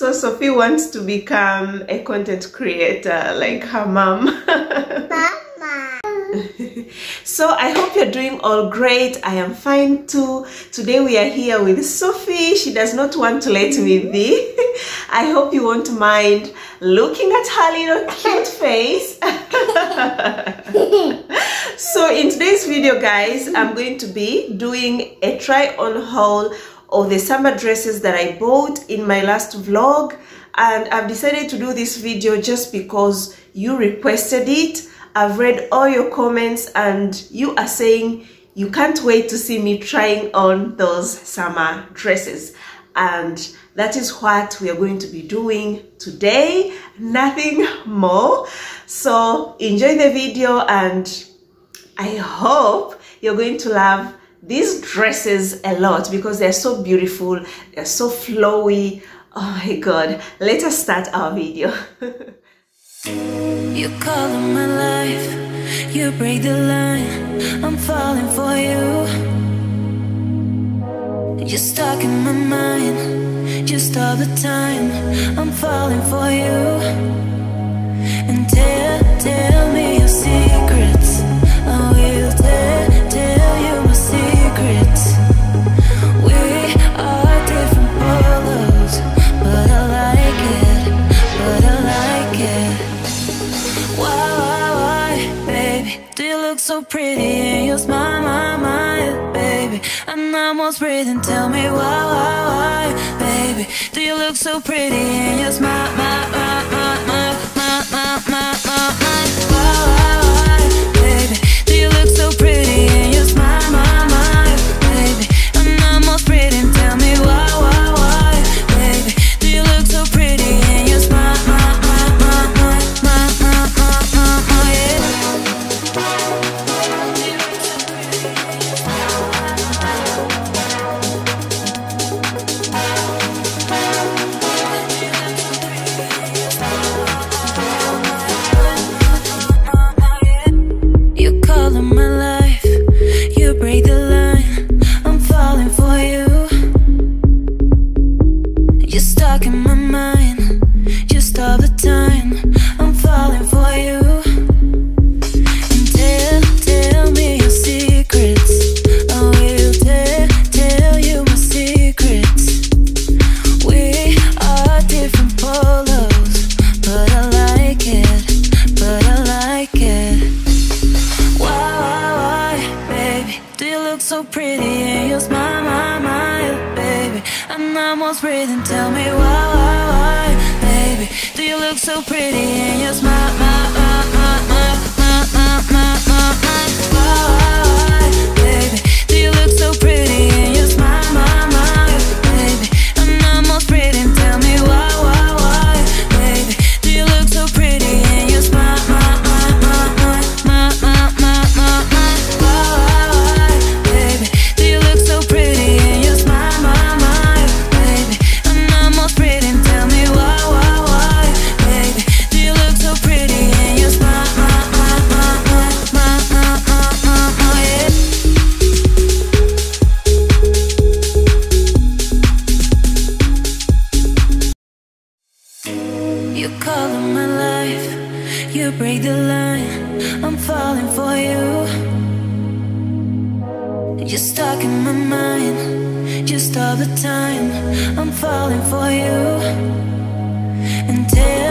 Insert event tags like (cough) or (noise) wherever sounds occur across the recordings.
So Sophie wants to become a content creator like her mom. Mama. (laughs) so I hope you're doing all great. I am fine too. Today we are here with Sophie. She does not want to let me mm-hmm. be. (laughs) I hope you won't mind looking at her little cute (laughs) face. so in today's video guys, I'm going to be doing a try on haul of the summer dresses that I bought in my last vlog. And I've decided to do this video just because you requested it. I've read all your comments and you are saying you can't wait to see me trying on those summer dresses. And that is what we are going to be doing today nothing more. So enjoy the video and I hope you're going to love these dresses a lot because they're so beautiful they're so flowy oh my god let us start our video (laughs) You color my life, you break the line. I'm falling for you. You're stuck in my mind, just all the time. I'm falling for you. And tell, tell me so pretty and you smile, my, my, baby? I'm almost breathing. Tell me why, why, why, baby? Do you look so pretty and you smile, my, my, my, my, my, my, my, my, my? Why, why, why, You're stuck in my mind, just all the time. I'm falling for you. And tell, tell me your secrets. Oh, I will tell, tell you my secrets. We are different polos, but I like it, but I like it. Why, why, why, baby? Do you look so pretty and you smile, my, my, I'm almost breathing. Tell me why, why, why, baby? Do you look so pretty and you smile, line. I'm falling for you. You're stuck in my mind, just all the time. I'm falling for you. And tell,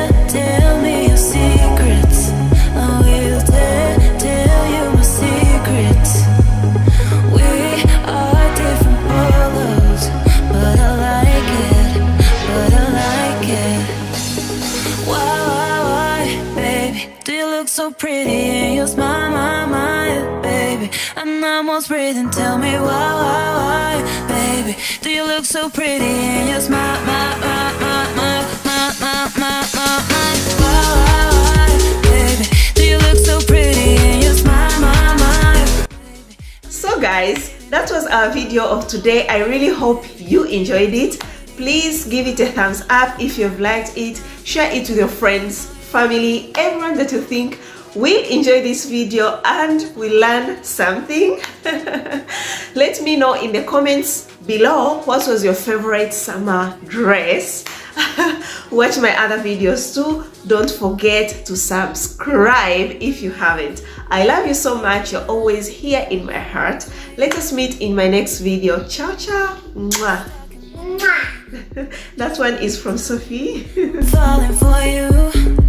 pretty and you smile, my, my, baby? I'm almost breathing. Tell me why, why, why, baby? Do you look so pretty and you smile, my, my, my, my, my, my, my, my, So guys, that was our video of today. I really hope you enjoyed it. Please give it a thumbs up if you've liked it. Share it with your friends, family, everyone that you think we enjoy this video and we learn something. (laughs) Let me know in the comments below what was your favorite summer dress. (laughs) Watch my other videos too. Don't forget to subscribe if you haven't. I love you so much. You're always here in my heart. Let us meet in my next video. Ciao, ciao. Mwah. Mwah. (laughs) that one is from Sophie. falling for you.